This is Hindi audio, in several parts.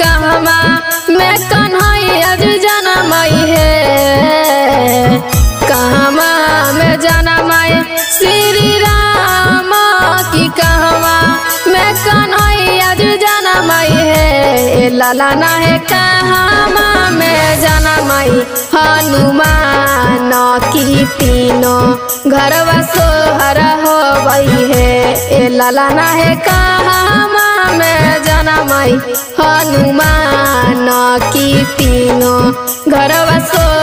कहमा, मैं कन्हैया जी जनम है? कहमा, मैं जनम श्री राम की कहमा। मैं कन्हैया जी जनम हे? लाला ना है कहमा, मैं जनम हनुमान की तीनों घरवा सोहरा हो गई है। लाला ना है कहमा, मैं जनमई हनुमान की तीनों घरवा सोहर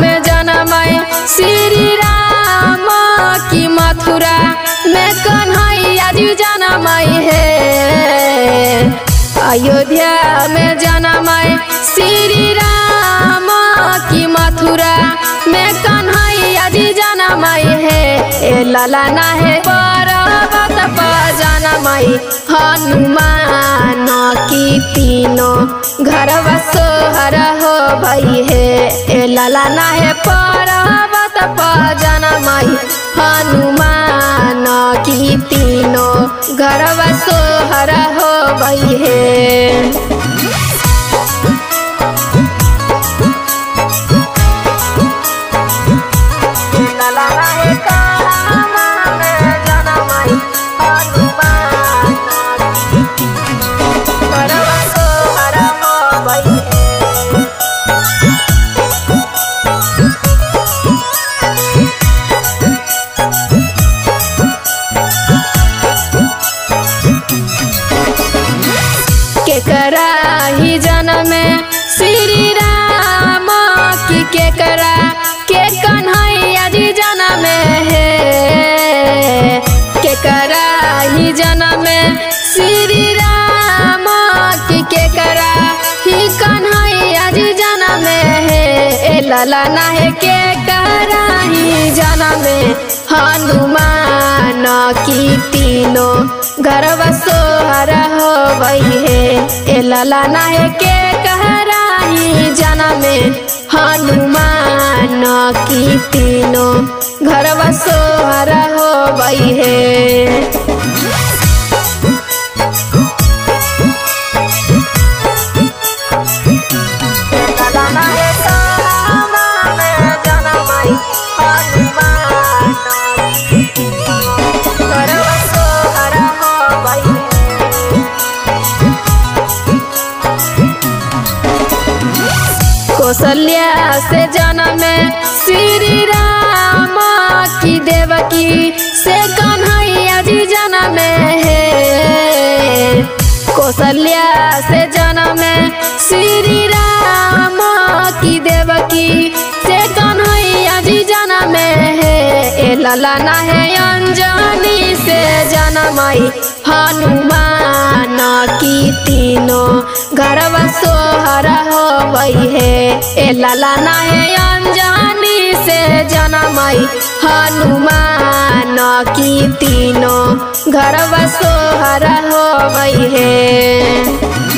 में जनमय श्री राम की मथुरा में कन्हैया जी जनमय है। अयोध्या में जनमय श्री राम की मथुरा में कन्हैया जी जनमय है। ए ललाना है हनुमान की तीनों। घरवा सोहर हो भई है लला ना है पर्वत पर जनमय हनुमान की तीनों घरवा सोहर हो भई है। ए ललाना है केकरा ही जन्म हनुमान की तीनों घरवा सोहर हो गई है। ए ललाना है के कहराही जनम हनुमान की तीनों घरवा सोहर हो गई है। कौशल्या से जन्म श्री राम की देवकी से कन्हैया जी जन्म है। कौशल्या से जन्म श्री राम की देवकी से कन्हैया जी जन्म है। ललाना है अंजनी से जनमई, हनुमान की तीनों घरवा सोहर हो गई है। ए ललाना है अनजानी से जनमई। हनुमान की तीनों घर बसो हरा हो गई है।